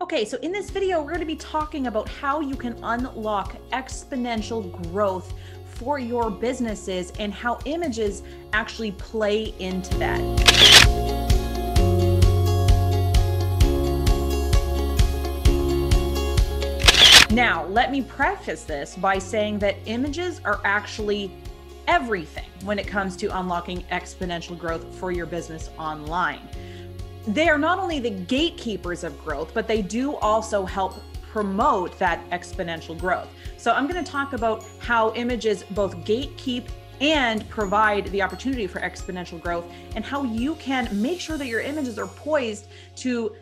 Okay, so in this video, we're going to be talking about how you can unlock exponential growth for your businesses and how images actually play into that. Now, let me preface this by saying that images are actually everything when it comes to unlocking exponential growth for your business online they are not only the gatekeepers of growth, but they do also help promote that exponential growth. So I'm going to talk about how images both gatekeep and provide the opportunity for exponential growth and how you can make sure that your images are poised to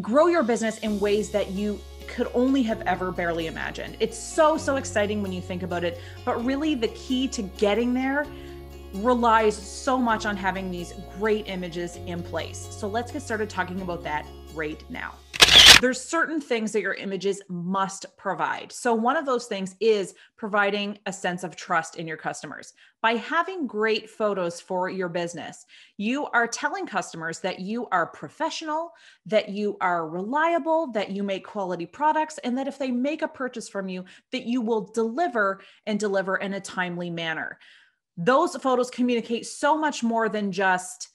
grow your business in ways that you could only have ever barely imagined. It's so, so exciting when you think about it. But really, the key to getting there relies so much on having these great images in place. So let's get started talking about that right now. There's certain things that your images must provide. So one of those things is providing a sense of trust in your customers. By having great photos for your business, you are telling customers that you are professional, that you are reliable, that you make quality products, and that if they make a purchase from you, that you will deliver and deliver in a timely manner those photos communicate so much more than just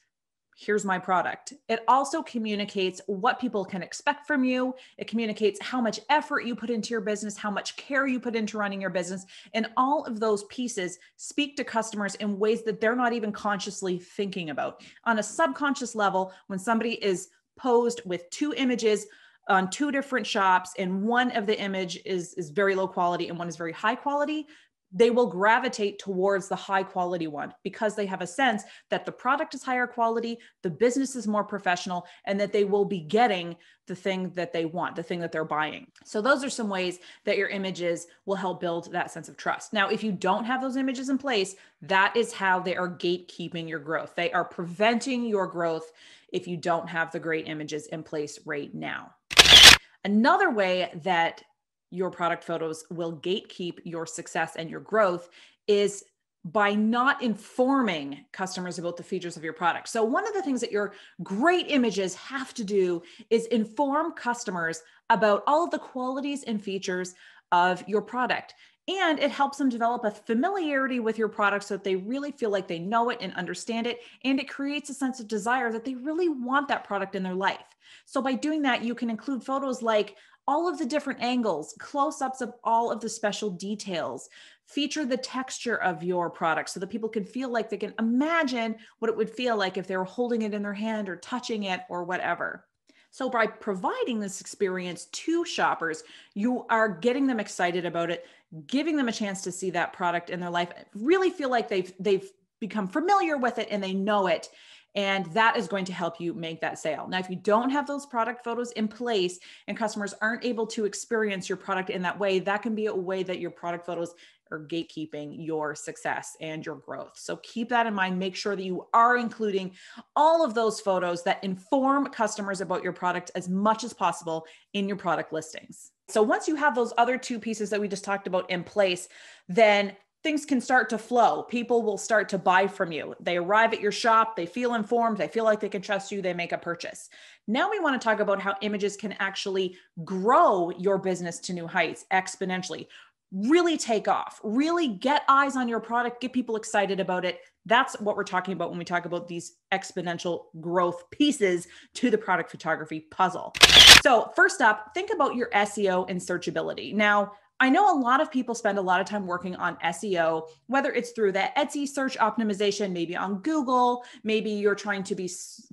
here's my product. It also communicates what people can expect from you. It communicates how much effort you put into your business, how much care you put into running your business. And all of those pieces speak to customers in ways that they're not even consciously thinking about. On a subconscious level, when somebody is posed with two images, on two different shops and one of the image is is very low quality and one is very high quality they will gravitate towards the high quality one because they have a sense that the product is higher quality, the business is more professional, and that they will be getting the thing that they want, the thing that they're buying. So, those are some ways that your images will help build that sense of trust. Now, if you don't have those images in place, that is how they are gatekeeping your growth. They are preventing your growth if you don't have the great images in place right now. Another way that your product photos will gatekeep your success and your growth is by not informing customers about the features of your product. So, one of the things that your great images have to do is inform customers about all of the qualities and features of your product. And it helps them develop a familiarity with your product so that they really feel like they know it and understand it. And it creates a sense of desire that they really want that product in their life. So, by doing that, you can include photos like all of the different angles, close ups of all of the special details. Feature the texture of your product so that people can feel like they can imagine what it would feel like if they were holding it in their hand or touching it or whatever. So, by providing this experience to shoppers, you are getting them excited about it, giving them a chance to see that product in their life, really feel like they've they've become familiar with it and they know it and that is going to help you make that sale. Now, if you don't have those product photos in place and customers aren't able to experience your product in that way, that can be a way that your product photos are gatekeeping your success and your growth. So keep that in mind. Make sure that you are including all of those photos that inform customers about your product as much as possible in your product listings. So once you have those other two pieces that we just talked about in place, then things can start to flow. People will start to buy from you. They arrive at your shop, they feel informed, they feel like they can trust you, they make a purchase. Now we want to talk about how images can actually grow your business to new heights exponentially. Really take off, really get eyes on your product, get people excited about it. That's what we're talking about when we talk about these exponential growth pieces to the product photography puzzle. So, first up, think about your SEO and searchability. Now, I know a lot of people spend a lot of time working on SEO, whether it's through that Etsy search optimization, maybe on Google, maybe you're trying to be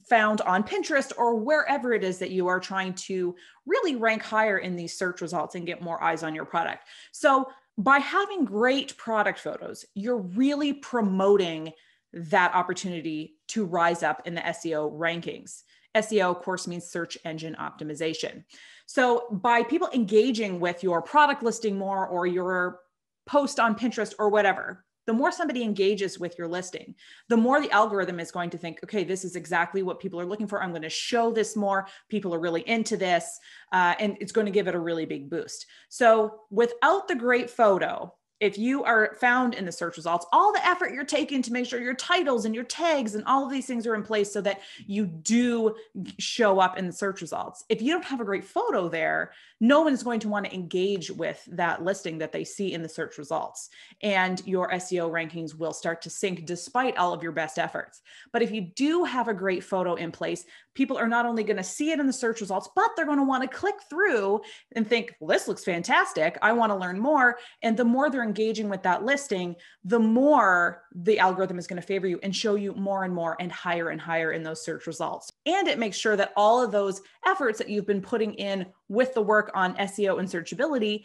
found on Pinterest or wherever it is that you are trying to really rank higher in these search results and get more eyes on your product. So, by having great product photos, you're really promoting that opportunity to rise up in the SEO rankings. SEO, of course, means search engine optimization. So by people engaging with your product listing more or your post on Pinterest or whatever, the more somebody engages with your listing, the more the algorithm is going to think, okay, this is exactly what people are looking for. I'm going to show this more. People are really into this, uh, and it's going to give it a really big boost. So, without the great photo, if you are found in the search results, all the effort you're taking to make sure your titles and your tags and all of these things are in place so that you do show up in the search results. If you don't have a great photo there, no one is going to want to engage with that listing that they see in the search results. And your SEO rankings will start to sink despite all of your best efforts. But if you do have a great photo in place, people are not only going to see it in the search results, but they're going to want to click through and think, well, this looks fantastic. I want to learn more. And the more they're engaging with that listing, the more the algorithm is going to favor you and show you more and more and higher and higher in those search results. And it makes sure that all of those efforts that you've been putting in with the work on SEO and searchability,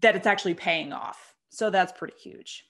that it's actually paying off. So that's pretty huge.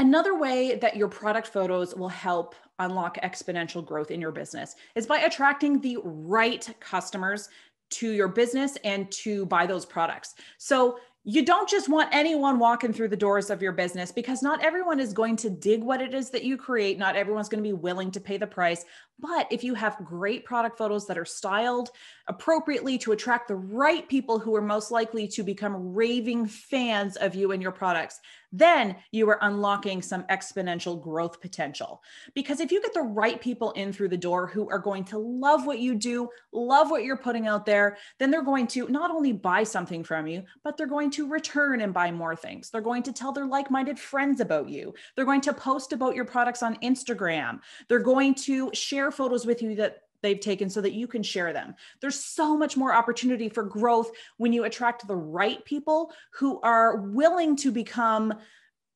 Another way that your product photos will help unlock exponential growth in your business is by attracting the right customers to your business and to buy those products. So you don't just want anyone walking through the doors of your business because not everyone is going to dig what it is that you create. Not everyone's going to be willing to pay the price. But if you have great product photos that are styled appropriately to attract the right people who are most likely to become raving fans of you and your products, then you are unlocking some exponential growth potential. Because if you get the right people in through the door who are going to love what you do, love what you're putting out there, then they're going to not only buy something from you, but they're going to return and buy more things. They're going to tell their like minded friends about you. They're going to post about your products on Instagram. They're going to share share photos with you that they've taken so that you can share them. There's so much more opportunity for growth when you attract the right people who are willing to become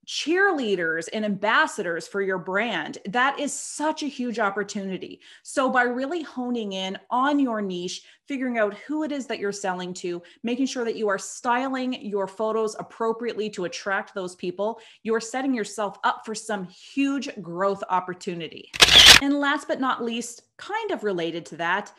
cheerleaders and ambassadors for your brand. That is such a huge opportunity. So, by really honing in on your niche, figuring out who it is that you're selling to, making sure that you are styling your photos appropriately to attract those people, you are setting yourself up for some huge growth opportunity. And last but not least, kind of related to that,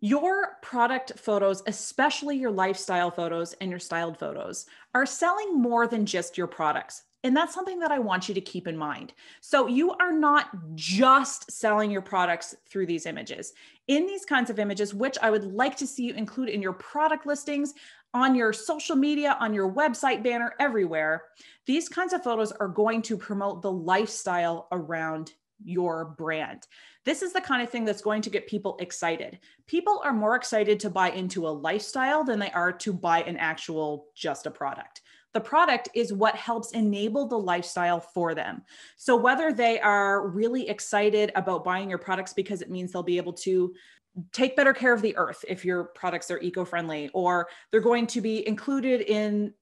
your product photos, especially your lifestyle photos and your styled photos, are selling more than just your products. And that's something that I want you to keep in mind. So, you are not just selling your products through these images. In these kinds of images, which I would like to see you include in your product listings, on your social media, on your website banner, everywhere, these kinds of photos are going to promote the lifestyle around your brand. This is the kind of thing that's going to get people excited. People are more excited to buy into a lifestyle than they are to buy an actual just a product. The product is what helps enable the lifestyle for them. So, whether they are really excited about buying your products because it means they'll be able to take better care of the earth if your products are eco friendly, or they're going to be included in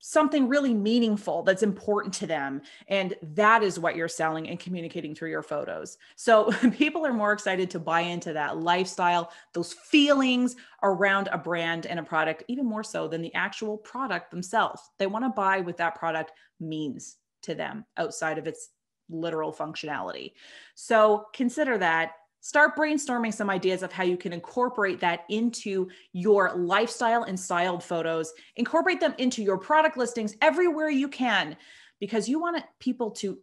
something really meaningful that's important to them. And that is what you're selling and communicating through your photos. So people are more excited to buy into that lifestyle, those feelings around a brand and a product, even more so than the actual product themselves. They want to buy what that product means to them outside of its literal functionality. So consider that start brainstorming some ideas of how you can incorporate that into your lifestyle and styled photos incorporate them into your product listings everywhere you can because you want people to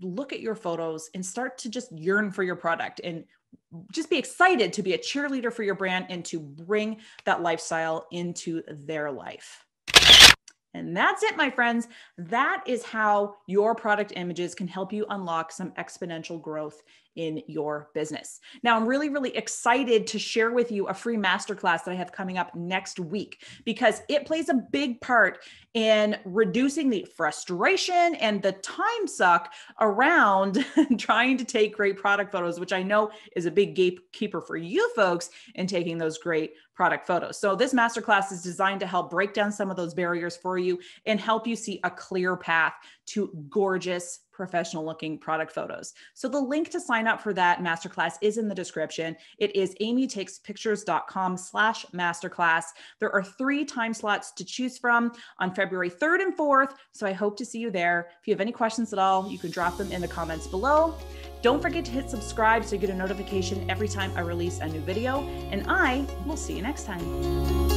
look at your photos and start to just yearn for your product and just be excited to be a cheerleader for your brand and to bring that lifestyle into their life and that's it, my friends. That is how your product images can help you unlock some exponential growth in your business. Now, I'm really, really excited to share with you a free masterclass that I have coming up next week because it plays a big part in reducing the frustration and the time suck around trying to take great product photos, which I know is a big gatekeeper for you folks in taking those great product photos. So this masterclass is designed to help break down some of those barriers for you and help you see a clear path to gorgeous professional looking product photos. So the link to sign up for that masterclass is in the description. It is amytakespictures.com slash masterclass. There are three time slots to choose from on February 3rd and 4th. So I hope to see you there. If you have any questions at all, you can drop them in the comments below. Don't forget to hit subscribe so you get a notification every time I release a new video. And I will see you next time.